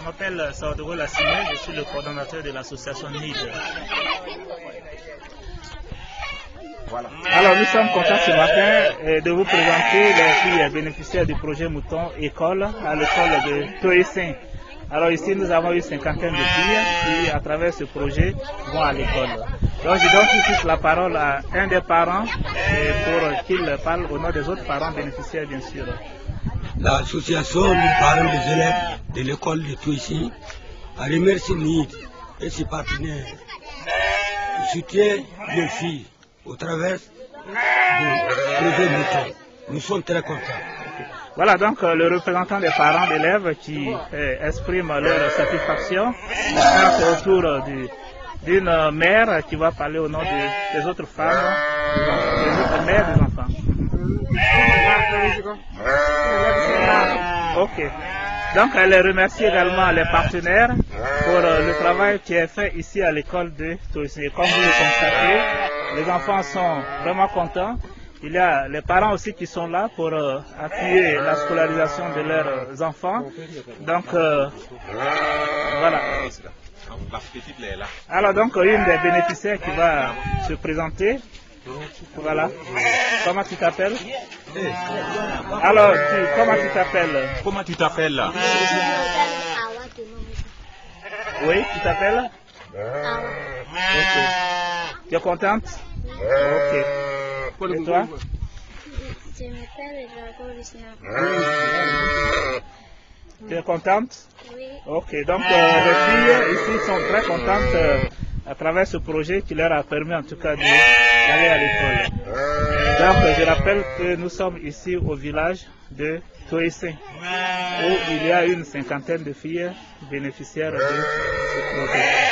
Je m'appelle Saoudou Lassine, je suis le coordonnateur de l'association NID. Alors nous sommes contents ce matin euh, de vous présenter les filles bénéficiaires du projet Mouton École à l'école de Toessin. Alors ici nous avons une cinquantaine de filles qui à travers ce projet vont à l'école. Donc je donne tout de suite la parole à un des parents euh, pour qu'il parle au nom des autres parents bénéficiaires bien sûr. L'association des parents des élèves de l'école de Toessin a remercié NID et ses partenaires qui soutiennent les filles au travers du projet Mouton. Nous sommes très contents. Voilà donc euh, le représentant des parents d'élèves qui euh, exprime leur satisfaction. Maintenant c'est au tour euh, du- d'une mère qui va parler au nom de- des autres femmes, des autres mères. Ok. Donc elle remercie également les partenaires pour euh, le travail qui est fait ici à l'école de Tosi. Comme vous le constatez, les enfants sont vraiment contents. Il y a les parents aussi qui sont là pour euh, appuyer la scolarisation de leurs euh, enfants. Donc euh, voilà. Alors donc une des bénéficiaires qui va se présenter. Voilà. Comment tu t'appelles? Alors, tu- comment tu t'appelles? Comment tu t'appelles? Là Oui, tu t'appelles? Tu es contente? Ok. Et toi? Je m'appelle. Tu es contente? Oui, Ok. Donc, euh, les filles ici sont très contentes euh, à travers ce projet qui leur a permis en tout cas d'aller à l'école. Donc je rappelle que nous sommes ici au village de Toessé, où il y a une cinquantaine de filles bénéficiaires de ce projet.